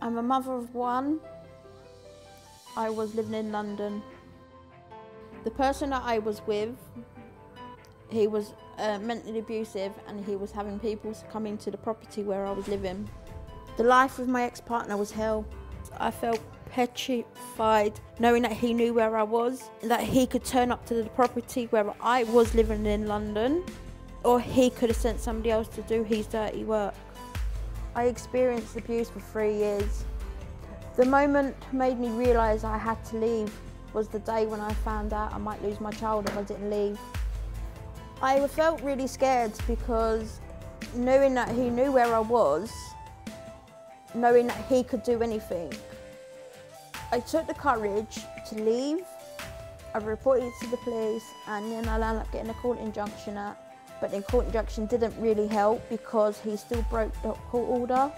I'm a mother of one. I was living in London. The person that I was with, he was uh, mentally abusive and he was having people come into the property where I was living. The life with my ex-partner was hell. I felt petrified knowing that he knew where I was, that he could turn up to the property where I was living in London, or he could have sent somebody else to do his dirty work. I experienced abuse for three years. The moment made me realise I had to leave was the day when I found out I might lose my child if I didn't leave. I felt really scared because knowing that he knew where I was, knowing that he could do anything, I took the courage to leave. I reported to the police and then I ended up getting a court injunction at but the court injunction didn't really help because he still broke the court order.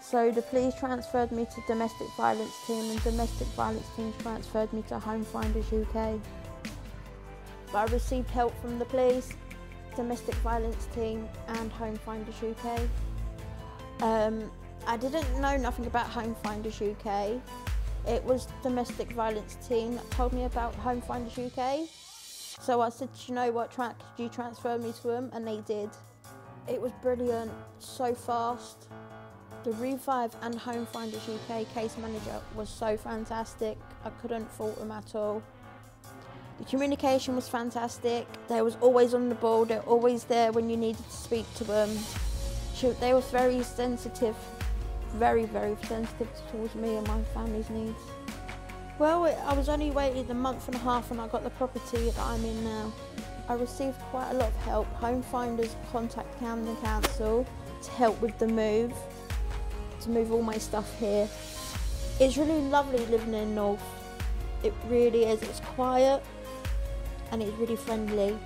So the police transferred me to domestic violence team and domestic violence team transferred me to Home Finders UK. But I received help from the police, domestic violence team and Home Finders UK. Um, I didn't know nothing about Home Finders UK. It was domestic violence team that told me about Home Finders UK. So I said, you know what, track, could you transfer me to them? And they did. It was brilliant, so fast. The Revive and Home Finders UK case manager was so fantastic. I couldn't fault them at all. The communication was fantastic. They was always on the ball. They're always there when you needed to speak to them. They were very sensitive, very, very sensitive towards me and my family's needs. Well, I was only waiting a month and a half and I got the property that I'm in now. I received quite a lot of help. Home Finders contact Camden Council to help with the move, to move all my stuff here. It's really lovely living in North. It really is. It's quiet and it's really friendly.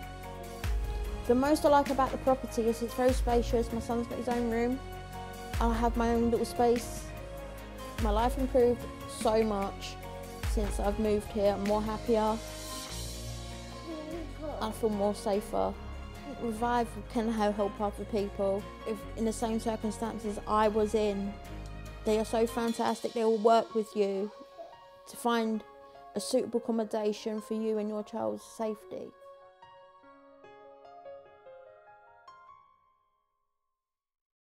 The most I like about the property is it's very spacious. My son's got his own room. I have my own little space. My life improved so much since I've moved here. I'm more happier. I feel more safer. Revive can help other people if in the same circumstances I was in. They are so fantastic. They will work with you to find a suitable accommodation for you and your child's safety.